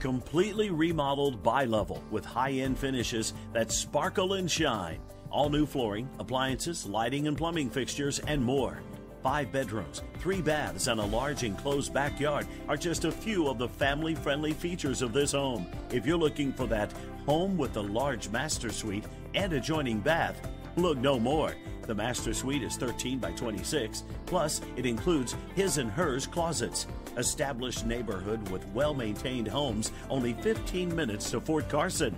Completely remodeled bi-level with high-end finishes that sparkle and shine. All new flooring, appliances, lighting and plumbing fixtures, and more. Five bedrooms, three baths, and a large enclosed backyard are just a few of the family friendly features of this home. If you're looking for that home with a large master suite and adjoining bath, look no more. The master suite is 13 by 26, plus, it includes his and hers closets. Established neighborhood with well maintained homes, only 15 minutes to Fort Carson.